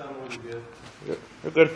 Sound will be good. You're good.